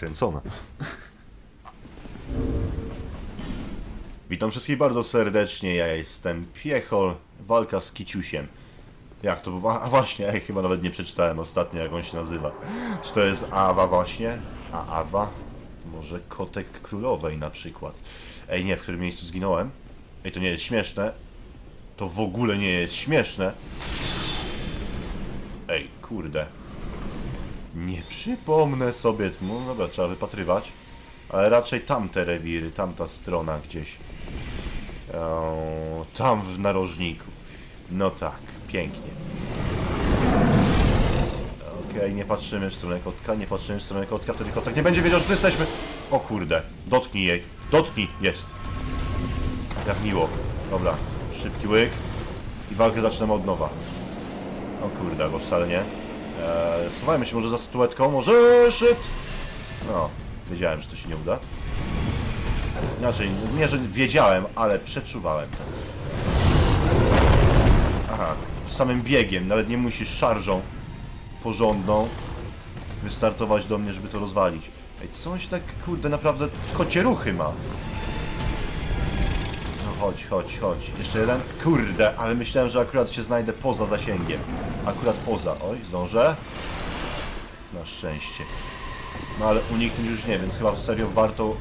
Zakręcona. Witam wszystkich bardzo serdecznie, ja jestem Piechol, walka z Kiciusiem. Jak to było? A właśnie, ej, chyba nawet nie przeczytałem ostatnio jak on się nazywa. Czy to jest Awa właśnie? A Awa? Może Kotek Królowej na przykład. Ej, nie, w którym miejscu zginąłem? Ej, to nie jest śmieszne. To w ogóle nie jest śmieszne. Ej, kurde. Nie przypomnę sobie, no dobra, trzeba wypatrywać. Ale raczej tamte rewiry, tamta strona gdzieś. O, tam w narożniku. No tak, pięknie. Okej, nie patrzymy w stronę kotka, nie patrzymy w stronę kotka, wtedy kotek nie będzie wiedział, że tu jesteśmy. O kurde, dotknij jej, dotknij, jest. Jak miło. Dobra, szybki łyk i walkę zaczynamy od nowa. O kurde, bo wcale nie. Eee, schowajmy się może za statuetką, może szyt! No, wiedziałem, że to się nie uda. Inaczej, nie, że wiedziałem, ale przeczuwałem. Aha, samym biegiem, nawet nie musisz szarżą porządną wystartować do mnie, żeby to rozwalić. Ej, co on się tak, kurde, naprawdę kocie ruchy ma? No chodź, chodź, chodź. Jeszcze jeden? Kurde, ale myślałem, że akurat się znajdę poza zasięgiem. Akurat poza. Oj, zdążę? Na szczęście. No ale uniknąć już nie, więc chyba serio warto...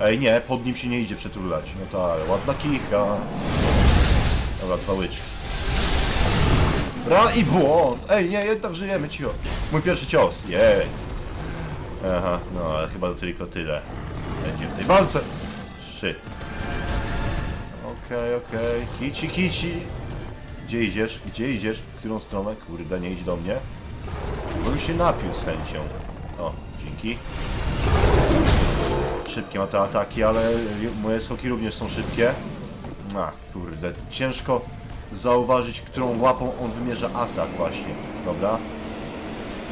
Ej, nie, pod nim się nie idzie przeturlać. No tak, ładna kicha. Dobra, dwa łyczki. Ra i błąd! Ej, nie, jednak żyjemy, cicho. Mój pierwszy cios, jest. Aha, no ale chyba tylko tyle. Będzie w tej walce. Shit. Okej, okej. Kici, kici. Gdzie idziesz? Gdzie idziesz? W którą stronę? Kurde, nie idź do mnie. Bym się napił z chęcią. O, dzięki. Szybkie ma te ataki, ale moje skoki również są szybkie. Ach, kurde, ciężko zauważyć, którą łapą on wymierza atak właśnie. Dobra.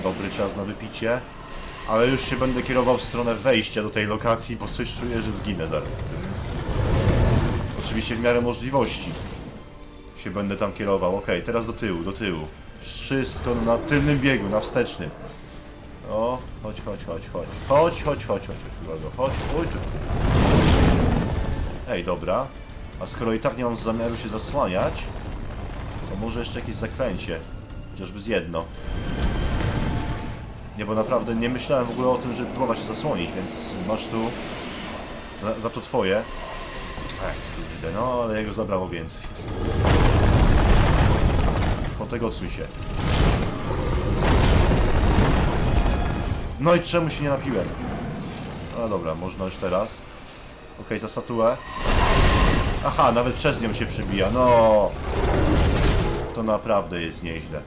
Dobry czas na wypicie. Ale już się będę kierował w stronę wejścia do tej lokacji, bo coś czuję, że zginę dalej. Oczywiście w miarę możliwości się będę tam kierował. Ok, teraz do tyłu, do tyłu. Wszystko na tylnym biegu, na wstecznym. O, chodź, chodź, chodź, chodź. Chodź, chodź, chodź, chodź, chodź, chodź, oj tu. Ej, dobra. A skoro i tak nie mam zamiaru się zasłaniać, to może jeszcze jakieś zaklęcie. Chociażby z jedno. Nie, bo naprawdę nie myślałem w ogóle o tym, żeby próbować się zasłonić, więc masz tu za, za to twoje. Ech, no ale jego zabrało więcej. Potegocuj się. No i czemu się nie napiłem? No dobra, można już teraz. Okej, za statuę. Aha, nawet przez nią się przybija, no. To naprawdę jest nieźle.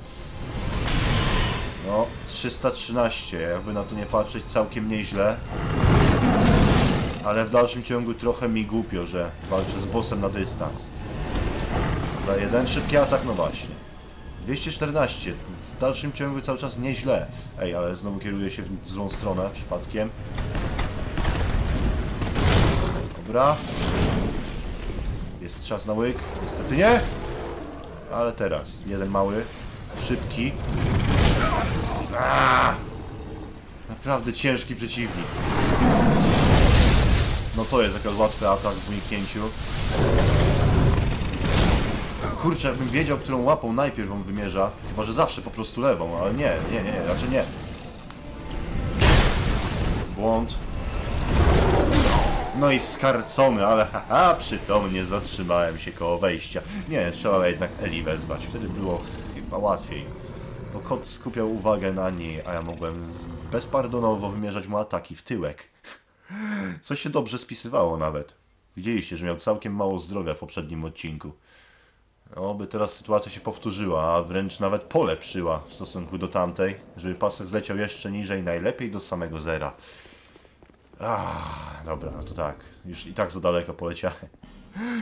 No, 313, jakby na to nie patrzeć, całkiem nieźle. Ale w dalszym ciągu trochę mi głupio, że walczę z bossem na dystans. Dobra, jeden szybki atak, no właśnie. 214, w dalszym ciągu cały czas nieźle. Ej, ale znowu kieruję się w złą stronę przypadkiem. Dobra. Jest czas na łyk. Niestety nie. Ale teraz. Jeden mały. Szybki. Aaaa! Naprawdę ciężki przeciwnik. No to jest jakaś łatwy atak w uniknięciu. Kurczę, jakbym wiedział, którą łapą najpierw on wymierza. Chyba, że zawsze po prostu lewą, ale nie, nie, nie, raczej nie. Błąd. No i skarcony, ale haha, przytomnie zatrzymałem się koło wejścia. Nie, trzeba jednak Eli wezwać, wtedy było chyba łatwiej. Bo kot skupiał uwagę na niej, a ja mogłem bezpardonowo wymierzać mu ataki w tyłek. Co się dobrze spisywało nawet. Widzieliście, że miał całkiem mało zdrowia w poprzednim odcinku. Oby teraz sytuacja się powtórzyła, a wręcz nawet polepszyła w stosunku do tamtej, żeby pasek zleciał jeszcze niżej, najlepiej do samego zera. Ah, dobra, no to tak. Już i tak za daleko poleciałem.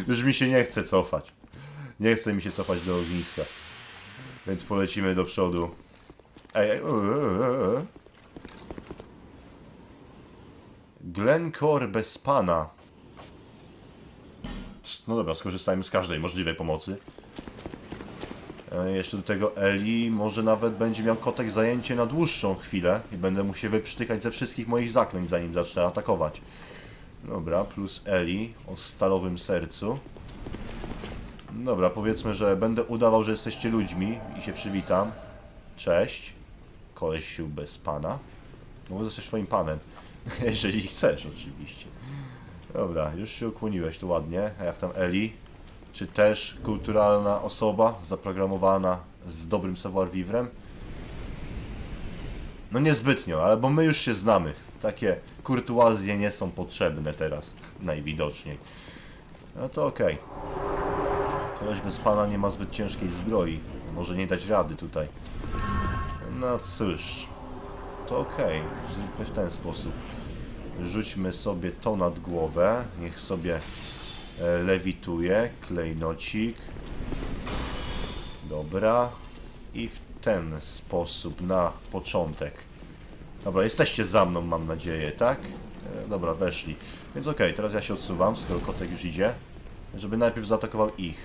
Już mi się nie chce cofać. Nie chce mi się cofać do ogniska. Więc polecimy do przodu. Ej, ej, ej. Glencore bez pana. No dobra, skorzystajmy z każdej możliwej pomocy. E, Jeszcze do tego Eli, może nawet będzie miał kotek zajęcie na dłuższą chwilę i będę mu się wyprztykać ze wszystkich moich zaklęć, zanim zacznę atakować. Dobra, plus Eli o stalowym sercu. Dobra, powiedzmy, że będę udawał, że jesteście ludźmi i się przywitam. Cześć. Kolesiu bez pana. Mogę zostać twoim panem. Jeżeli chcesz, oczywiście. Dobra, już się ukłoniłeś, to ładnie. A jak tam Eli? Czy też kulturalna osoba, zaprogramowana z dobrym savoir-vivre'em? No niezbytnio, ale bo my już się znamy. Takie kurtuazje nie są potrzebne teraz, najwidoczniej. No to okej. Koleś bez pana nie ma zbyt ciężkiej zbroi. Może nie dać rady tutaj. No cóż. To okej. Zróbmy w ten sposób. Rzućmy sobie to nad głowę. Niech sobie lewituje. Klejnocik. Dobra. I w ten sposób na początek. Dobra, jesteście za mną, mam nadzieję, tak? E, dobra, weszli. Więc okej, teraz ja się odsuwam, skoro kotek już idzie. Żeby najpierw zaatakował ich.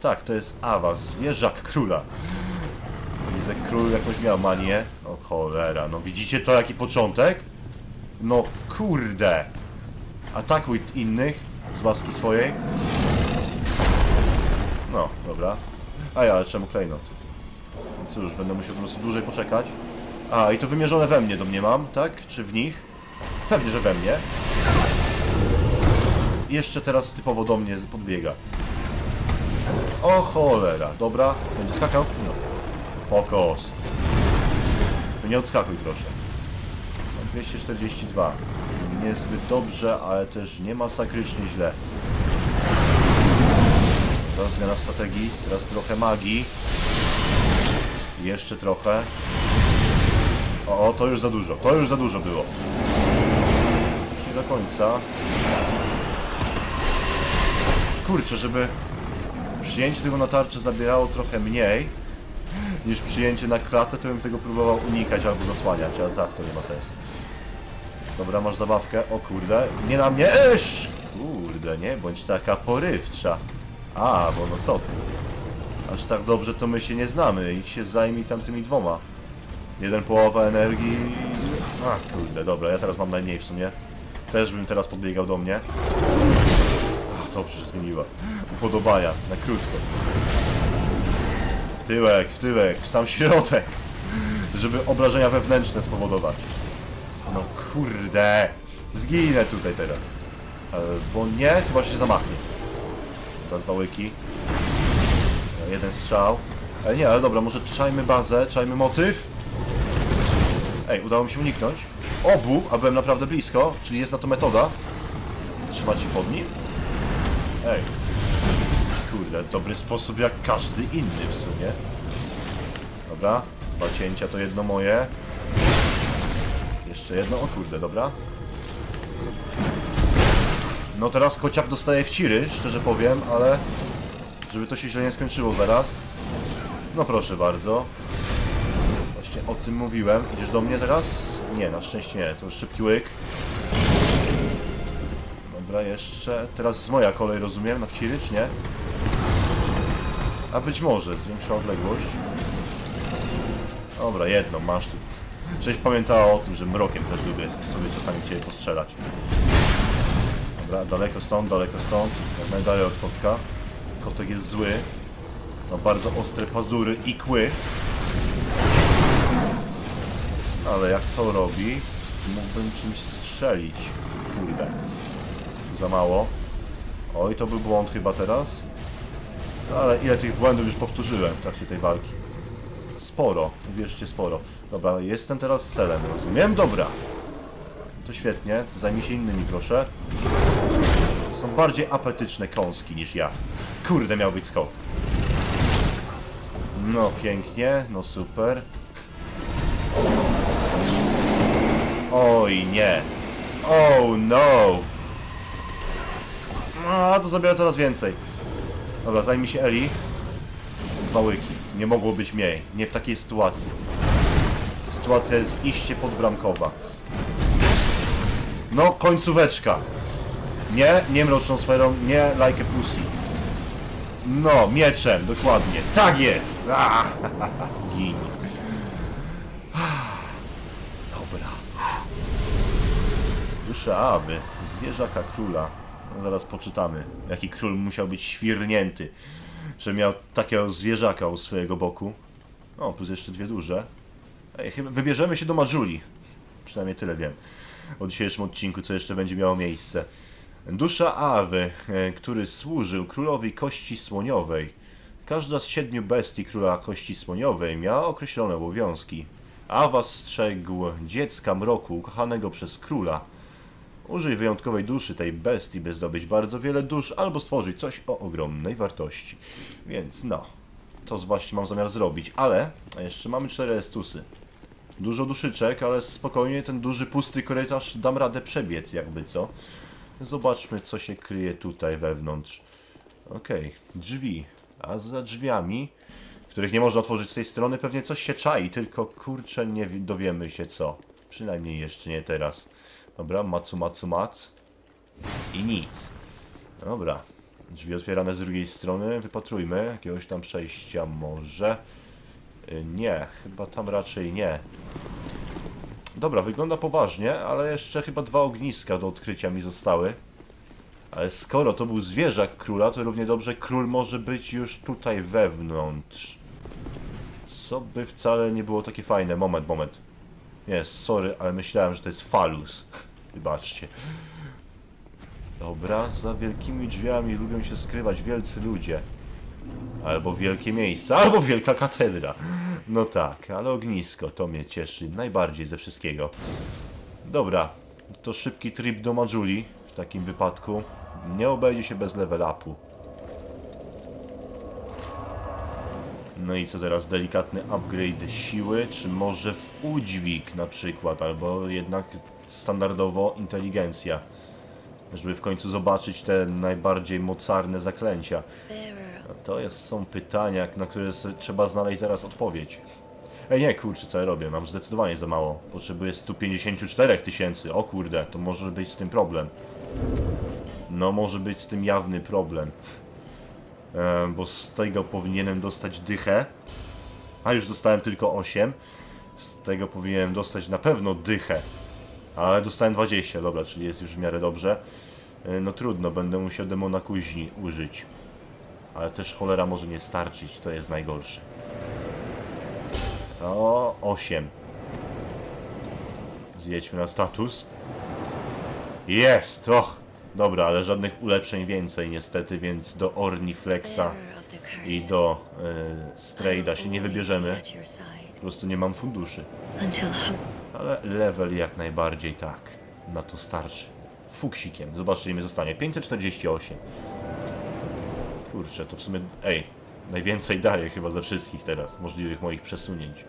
Tak, to jest Awas, zwierzak króla. Widzę, król jakąś miał manię. No cholera, no widzicie to jaki początek? No kurde. Atakuj innych z łaski swojej. No, dobra. A ja, czemu klejnot? No Cóż, będę musiał po prostu dłużej poczekać. A, i to wymierzone we mnie domniemam, tak? Czy w nich? Pewnie, że we mnie. Jeszcze teraz typowo do mnie podbiega. O cholera, dobra. Będzie skakał? No. Pokos. Nie odskakuj proszę. Mam 242. Niezbyt dobrze, ale też nie masakrycznie źle. Teraz zmiana strategii, teraz trochę magii. Jeszcze trochę. O, o, to już za dużo, to już za dużo było. Już nie do końca. Kurczę, żeby przyjęcie tego na tarczę zabierało trochę mniej niż przyjęcie na klatę, to bym tego próbował unikać albo zasłaniać, ale tak, to nie ma sensu. Dobra, masz zabawkę. O kurde, nie na mnie! Esz! Kurde, nie bądź taka porywcza. A, bo no co ty? Aż tak dobrze to my się nie znamy. Idź się zajmij tamtymi dwoma. Jeden połowa energii. A kurde, dobra, ja teraz mam najmniej w sumie. Też bym teraz podbiegał do mnie. Ach, dobrze, że zmieniła. Upodobania, na krótko. W tyłek, w tyłek, w sam środek. Żeby obrażenia wewnętrzne spowodować. No kurde. Zginę tutaj teraz. Albo nie, chyba się zamachnie. Dobra, dwa łyki. Jeden strzał. Ale nie, ale dobra, może czajmy bazę, czajmy motyw. Ej, udało mi się uniknąć. Obu, a byłem naprawdę blisko, czyli jest na to metoda. Trzymać się pod nim. Ej. Kurde, dobry sposób jak każdy inny w sumie. Dobra, dwa cięcia to jedno moje. Jeszcze jedno, o kurde, dobra. No teraz kociak dostaje w ciry, szczerze powiem, ale żeby to się źle nie skończyło zaraz. No proszę bardzo. Właśnie o tym mówiłem. Idziesz do mnie teraz? Nie, na szczęście nie. To szybki łyk. Dobra, jeszcze. Teraz jest moja kolej, rozumiem, na wciry, czy nie? A być może, zwiększa odległość. Dobra, jedną masz tu. Żeś pamiętała o tym, że mrokiem też lubię sobie czasami Cię postrzelać. Dobra, daleko stąd, daleko stąd. Jak najdalej od kotka. Kotek jest zły. Ma bardzo ostre pazury i kły. Ale jak to robi, mógłbym czymś strzelić. Kurde. Za mało. Oj, to był błąd chyba teraz. Ale ile tych błędów już powtórzyłem w trakcie tej walki. Sporo, uwierzcie sporo. Dobra, jestem teraz celem, rozumiem? Dobra. To świetnie, zajmij się innymi proszę. Są bardziej apetyczne kąski niż ja. Kurde, miał być skok. No pięknie, no super. Oj nie. Oh no. A, to zabiera coraz więcej. Dobra, zajmij się Eli. Dwa łyki. Nie mogło być mniej. Nie w takiej sytuacji. Sytuacja jest iście podbramkowa. No, końcóweczka. Nie, nie mroczną sferą, nie like a pussy. No, mieczem, dokładnie. Tak jest! Ah, Gin. Dobra. Awy, zwierzaka króla. No, zaraz poczytamy, jaki król musiał być świrnięty, że miał takiego zwierzaka u swojego boku. O, plus jeszcze dwie duże. Ej, chyba wybierzemy się do Majuli. Przynajmniej tyle wiem o dzisiejszym odcinku, co jeszcze będzie miało miejsce. Dusza Awy, e, który służył królowi kości słoniowej. Każda z siedmiu bestii króla kości słoniowej miała określone obowiązki. Awa strzegł dziecka mroku ukochanego przez króla. Użyj wyjątkowej duszy tej bestii, by zdobyć bardzo wiele dusz albo stworzyć coś o ogromnej wartości. Więc no, to właśnie mam zamiar zrobić, ale jeszcze mamy cztery estusy. Dużo duszyczek, ale spokojnie ten duży pusty korytarz dam radę przebiec jakby co. Zobaczmy co się kryje tutaj wewnątrz. Okej, drzwi. A za drzwiami, których nie można otworzyć z tej strony, pewnie coś się czai, tylko kurczę nie wi- dowiemy się co. Przynajmniej jeszcze nie teraz. Dobra, macu macu mac. I nic. Dobra. Drzwi otwierane z drugiej strony. Wypatrujmy jakiegoś tam przejścia może. Y, Nie, chyba tam raczej nie. Dobra, wygląda poważnie, ale jeszcze chyba dwa ogniska do odkrycia mi zostały. Ale skoro to był zwierzak króla, to równie dobrze król może być już tutaj wewnątrz. Co by wcale nie było takie fajne. Moment, moment. Nie, sorry, ale myślałem, że to jest falus. Wybaczcie. Dobra, za wielkimi drzwiami lubią się skrywać wielcy ludzie. Albo wielkie miejsca, albo wielka katedra. No tak, ale ognisko to mnie cieszy najbardziej ze wszystkiego. Dobra, to szybki trip do Majuli w takim wypadku. Nie obejdzie się bez level upu. No i co teraz? Delikatny upgrade siły, czy może w udźwig na przykład, albo jednak standardowo inteligencja. Żeby w końcu zobaczyć te najbardziej mocarne zaklęcia. No to jest, są pytania, na które trzeba znaleźć zaraz odpowiedź. Ej, nie, kurczę, co ja robię? Mam zdecydowanie za mało. Potrzebuję 154 tysięcy. O kurde, to może być z tym problem. No, może być z tym jawny problem. E, bo z tego powinienem dostać dychę. A już dostałem tylko 8. Z tego powinienem dostać na pewno dychę. Ale dostałem 20, dobra, czyli jest już w miarę dobrze. E, No trudno, będę musiał demona kuźni użyć. Ale też cholera może nie starczyć, to jest najgorsze. O, 8. Zjedźmy na status. Jest! Och! Dobra, ale żadnych ulepszeń więcej niestety, więc do Orniflexa i do y, Strayda się nie wybierzemy. Po prostu nie mam funduszy. Ale level jak najbardziej tak. Na to starczy. Fuksikiem. Zobaczcie, ile mi zostanie. 548. Kurczę, to w sumie... Ej, najwięcej daje chyba ze wszystkich teraz. Możliwych moich przesunięć.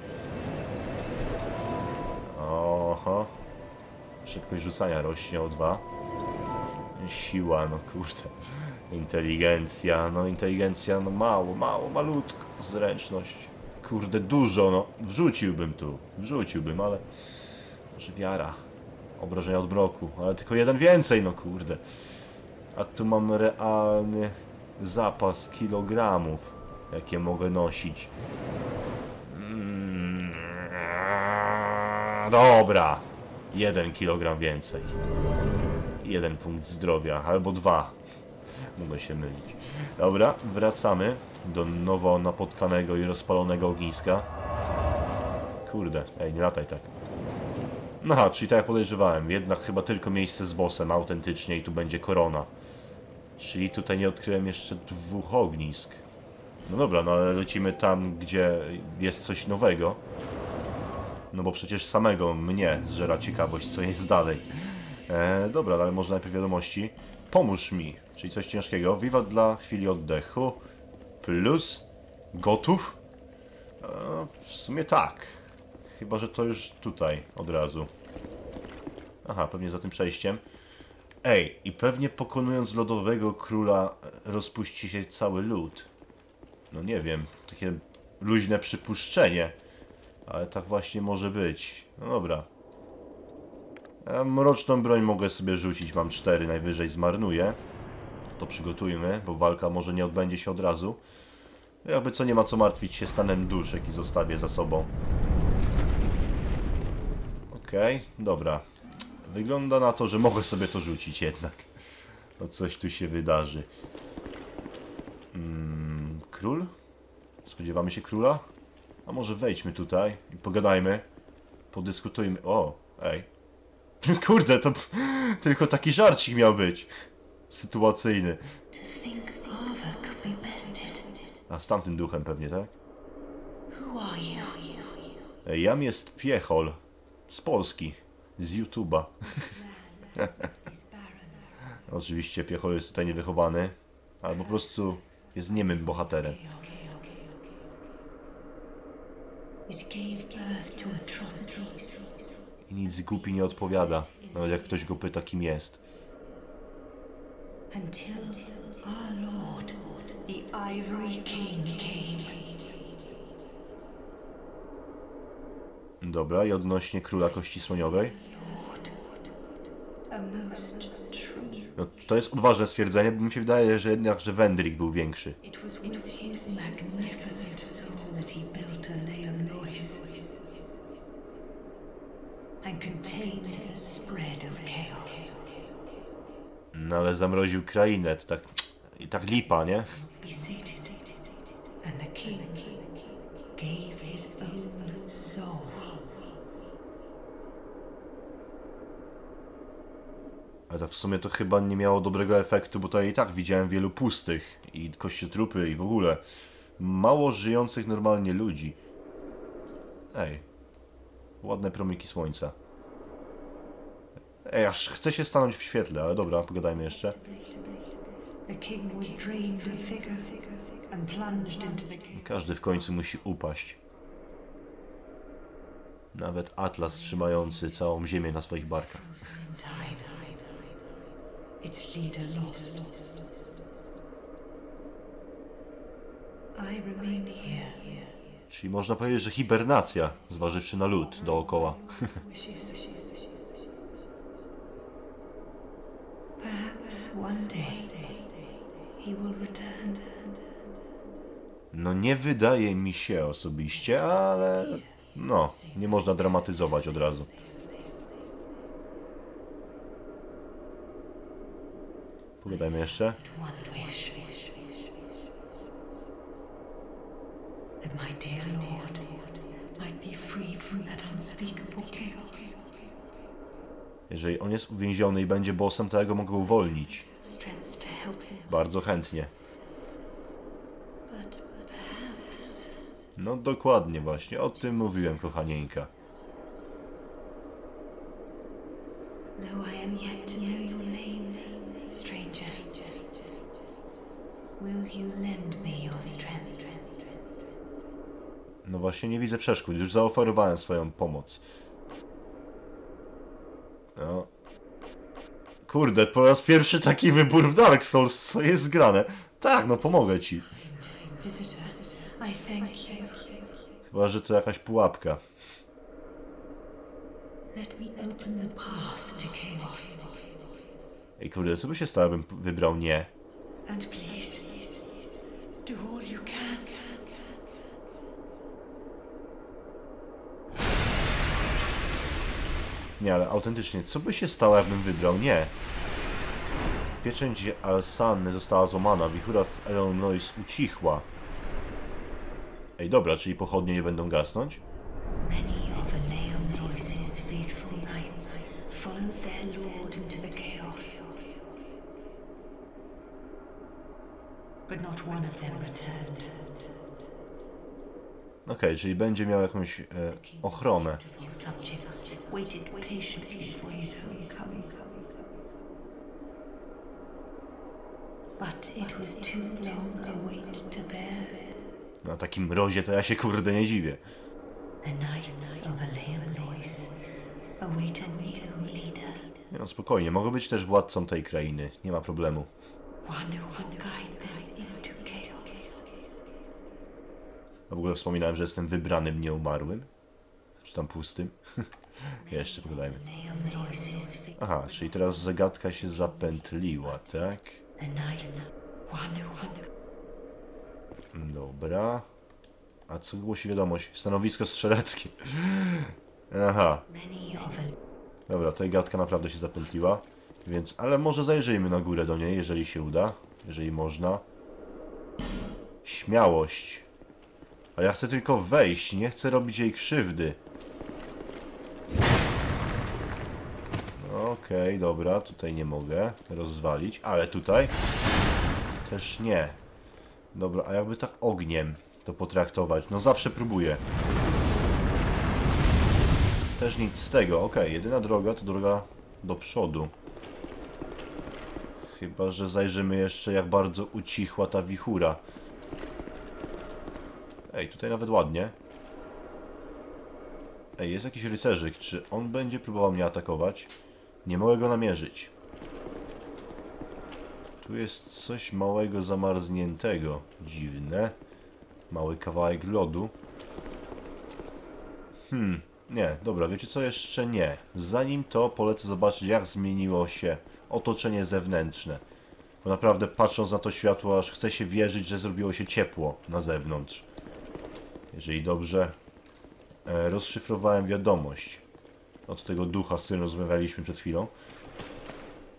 Oho. Szybkość rzucania rośnie o 2. Siła, no kurde. Inteligencja, no inteligencja, no mało, mało, malutko. Zręczność. Kurde, dużo, no. Wrzuciłbym tu. Wrzuciłbym, ale... Może wiara. Obrażenia od mroku. Ale tylko jeden więcej, no kurde. A tu mam realny zapas kilogramów, jakie mogę nosić. Mm, Dobra. Jeden kilogram więcej. Jeden punkt zdrowia, albo dwa. Mogę się mylić. Dobra, wracamy do nowo napotkanego i rozpalonego ogniska. Kurde, ej, nie lataj tak. No, czyli tak jak podejrzewałem, jednak chyba tylko miejsce z bossem autentycznie i tu będzie korona. Czyli tutaj nie odkryłem jeszcze dwóch ognisk. No dobra, no ale lecimy tam, gdzie jest coś nowego. No bo przecież samego mnie zżera ciekawość, co jest dalej. E, dobra, ale może najpierw wiadomości. Pomóż mi, czyli coś ciężkiego. Wiwat dla chwili oddechu. Plus gotów? E, w sumie tak. Chyba, że to już tutaj od razu. Aha, pewnie za tym przejściem. Ej, i pewnie pokonując lodowego króla rozpuści się cały lód. No nie wiem, takie luźne przypuszczenie. Ale tak właśnie może być. No dobra. E, Mroczną broń mogę sobie rzucić, mam cztery, najwyżej zmarnuję. to przygotujmy, bo walka może nie odbędzie się od razu. Jakby co, nie ma co martwić się stanem dusz, jaki zostawię za sobą. Okej, dobra. Wygląda na to, że mogę sobie to rzucić jednak. No coś tu się wydarzy. Mm, król? Spodziewamy się króla? A może wejdźmy tutaj i pogadajmy. Podyskutujmy. O, ej. Kurde, to tylko taki żarcik miał być. Sytuacyjny. A z tamtym duchem pewnie, tak? Jam jest Piechol. Z Polski. Z YouTube'a. Oczywiście Piechol jest tutaj niewychowany. Ale po prostu jest niemym bohaterem. It gave birth to atrocities. I nic głupi nie odpowiada. Nawet jak ktoś go pyta, kim jest. Until our Lord, the Ivory King, came. Dobra, i odnośnie króla kości słoniowej. No, to jest odważne stwierdzenie, bo mi się wydaje, że jednak, że Wendrik był większy. It was with his magnificent soul that he built and contained the spread of chaos. No ale zamroził krainę, to tak... I tak lipa, nie? Be sated, and the king gave his own soul. Ale to w sumie to chyba nie miało dobrego efektu, bo tutaj i tak widziałem wielu pustych i kościotrupy i w ogóle mało żyjących normalnie ludzi. Ej, ładne promyki słońca. Ej, aż chce się stanąć w świetle, ale dobra, pogadajmy jeszcze. Każdy w końcu musi upaść. Nawet Atlas trzymający całą ziemię na swoich barkach. Czyli można powiedzieć, że hibernacja, zważywszy na lód dookoła. Wishes. Perhaps one day he will return. No nie wydaje mi się osobiście, ale no, nie można dramatyzować od razu. Pogadajmy jeszcze. One wish that my dear Lord might be free from that unspeakable chaos. Jeżeli on jest uwięziony i będzie bossem, to ja go mogę uwolnić. Strength to help him, Bardzo chętnie. No dokładnie właśnie, o tym mówiłem, kochanieńka. Though I am yet to know your name, stranger, will you lend me your strength? No właśnie, nie widzę przeszkód, już zaoferowałem swoją pomoc. No. Kurde, po raz pierwszy taki wybór w Dark Souls, co jest zgrane. Tak, no pomogę ci. Chyba, że to jakaś pułapka. Ej kurde, co by się stało, bym wybrał nie? And please, do all you can. Nie, ale autentycznie, co by się stało, jakbym wybrał nie? Pieczęć Alsanny została złamana, wichura w Illinois ucichła. Ej, dobra, czyli pochodnie nie będą gasnąć? Okej, czyli będzie miał jakąś e, ochronę. Waited patiently for his homecoming. But it was too long a wait to bear. Na takim mrozie to ja się kurde nie dziwię. The knights of Leon Royce await a new leader. Nie no, spokojnie, mogę być też władcą tej krainy, nie ma problemu. A w ogóle wspominałem, że jestem wybranym nieumarłym? Czy tam pustym? Jeszcze pogadajmy. Aha, czyli teraz zagadka się zapętliła, tak? Dobra. A co głosi wiadomość? Stanowisko strzeleckie. Aha. Dobra, tutaj gadka naprawdę się zapętliła. Więc, ale może zajrzyjmy na górę do niej, jeżeli się uda. Jeżeli można. Śmiałość. Ale ja chcę tylko wejść, nie chcę robić jej krzywdy. Okej, dobra, tutaj nie mogę rozwalić, ale tutaj też nie. Dobra, a jakby tak ogniem to potraktować? No zawsze próbuję. Też nic z tego, okej, jedyna droga to droga do przodu. Chyba, że zajrzymy jeszcze jak bardzo ucichła ta wichura. Ej, tutaj nawet ładnie. Ej, jest jakiś rycerzyk. Czy on będzie próbował mnie atakować? Nie mogę go namierzyć. Tu jest coś małego zamarzniętego. Dziwne. Mały kawałek lodu. Hmm, nie, dobra, wiecie co? Jeszcze nie. Zanim to polecę zobaczyć jak zmieniło się otoczenie zewnętrzne. Bo naprawdę patrząc na to światło, aż chce się wierzyć, że zrobiło się ciepło na zewnątrz. Jeżeli dobrze e, rozszyfrowałem wiadomość od tego ducha, z którym rozmawialiśmy przed chwilą.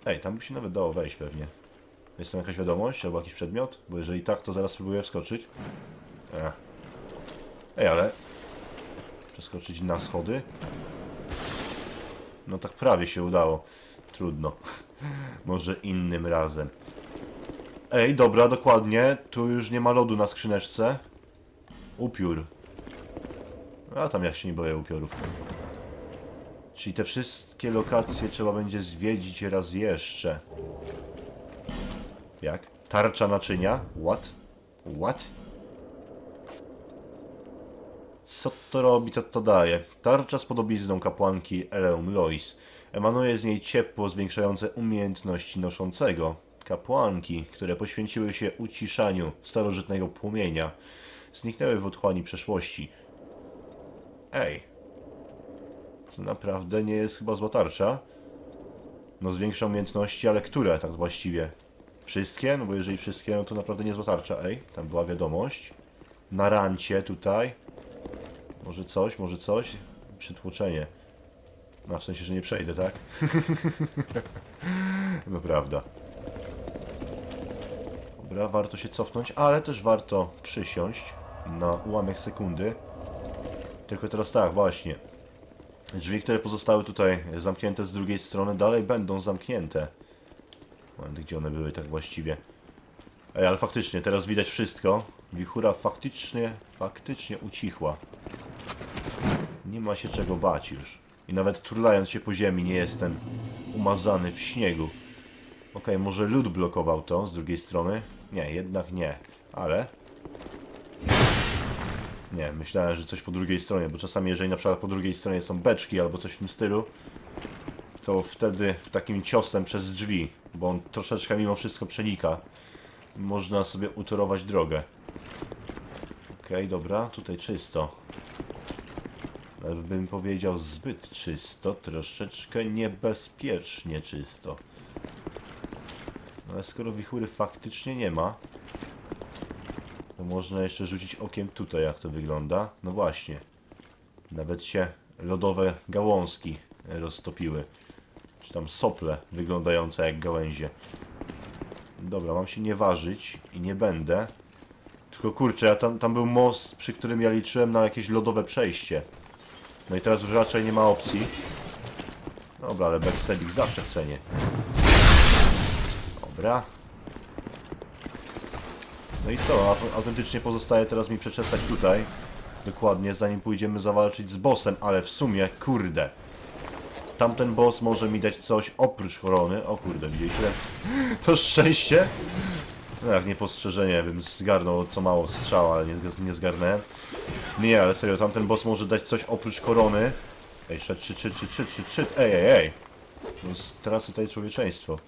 Ej, tam by się nawet dało wejść pewnie. Jest tam jakaś wiadomość albo jakiś przedmiot? Bo jeżeli tak, to zaraz spróbuję wskoczyć. Ech. Ej, ale... Przeskoczyć na schody? No tak prawie się udało. Trudno. Może innym razem. Ej, dobra, dokładnie. Tu już nie ma lodu na skrzyneczce. Upiór. A tam ja się nie boję upiorów. Czyli te wszystkie lokacje trzeba będzie zwiedzić raz jeszcze. Jak? Tarcza naczynia? What? What? Co to robi, co to daje? Tarcza z podobizną kapłanki Eleum Lois. Emanuje z niej ciepło zwiększające umiejętności noszącego. Kapłanki, które poświęciły się uciszaniu starożytnego płomienia, zniknęły w otchłani przeszłości. Ej. To naprawdę nie jest chyba zła tarcza. No zwiększa umiejętności, ale które tak właściwie? Wszystkie? No bo jeżeli wszystkie, no to naprawdę nie zła tarcza. Ej, tam była wiadomość. Na rancie tutaj. Może coś, może coś. Przytłoczenie. No w sensie, że nie przejdę, tak? no prawda. Dobra, warto się cofnąć, ale też warto przysiąść na ułamek sekundy. Tylko teraz tak, właśnie. Drzwi, które pozostały tutaj zamknięte z drugiej strony, dalej będą zamknięte. Moment, gdzie one były tak właściwie. Ej, ale faktycznie, teraz widać wszystko. Wichura faktycznie, faktycznie ucichła. Nie ma się czego bać już. I nawet turlając się po ziemi nie jestem umazany w śniegu. Okej, może lód blokował to z drugiej strony? Nie, jednak nie. Ale... Nie, myślałem, że coś po drugiej stronie, bo czasami jeżeli na przykład po drugiej stronie są beczki albo coś w tym stylu, to wtedy takim ciosem przez drzwi, bo on troszeczkę mimo wszystko przenika, można sobie utorować drogę. Okej, dobra, tutaj czysto. Nawet bym powiedział zbyt czysto, troszeczkę niebezpiecznie czysto. Ale skoro wichury faktycznie nie ma, to można jeszcze rzucić okiem tutaj, jak to wygląda. No właśnie. Nawet się lodowe gałązki roztopiły. Czy tam sople wyglądające jak gałęzie. Dobra, mam się nie ważyć i nie będę. Tylko kurczę, ja tam, tam był most, przy którym ja liczyłem na jakieś lodowe przejście. No i teraz już raczej nie ma opcji. Dobra, ale backstabbing zawsze w cenie. Dobra. No i co? Au- Autentycznie pozostaje teraz mi przeczesać tutaj. Dokładnie, zanim pójdziemy zawalczyć z bossem, ale w sumie, kurde. Tamten boss może mi dać coś oprócz korony. O kurde, widzieliście? To szczęście? No jak niepostrzeżenie, bym zgarnął co mało strzał, ale nie, nie zgarnąłem. Nie, ale serio, tamten boss może dać coś oprócz korony. Ej, shit, shit, shit, shit, shit, shit, shit. ej, ej, ej. No, Stracę tutaj człowieczeństwo.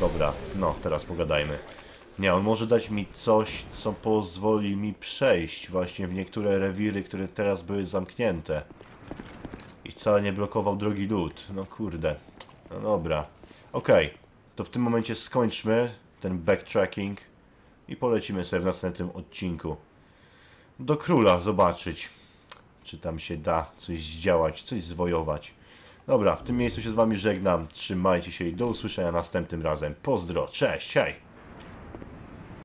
Dobra, no, teraz pogadajmy. Nie, on może dać mi coś, co pozwoli mi przejść właśnie w niektóre rewiry, które teraz były zamknięte. I wcale nie blokował drogi lód. No kurde. No dobra. Okej. to w tym momencie skończmy ten backtracking i polecimy sobie w następnym odcinku do króla zobaczyć, czy tam się da coś zdziałać, coś zwojować. Dobra, w tym miejscu się z wami żegnam. Trzymajcie się i do usłyszenia następnym razem. Pozdro, cześć, hej!